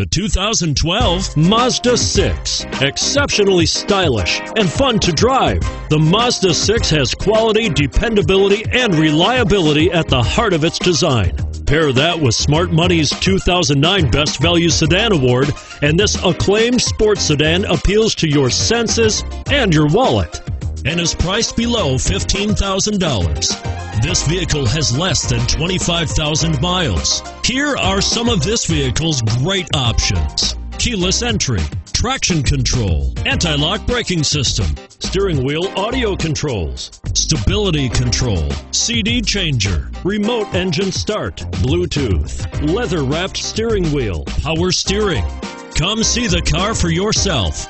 The 2012 Mazda 6. Exceptionally stylish and fun to drive. The Mazda 6 has quality, dependability, and reliability at the heart of its design. Pair that with Smart Money's 2009 Best Value Sedan Award, and this acclaimed sports sedan appeals to your senses and your wallet and is priced below $15,000. This vehicle has less than 25,000 miles. Here are some of this vehicle's great options. Keyless entry, traction control, anti-lock braking system, steering wheel audio controls, stability control, CD changer, remote engine start, Bluetooth, leather wrapped steering wheel, power steering. Come see the car for yourself.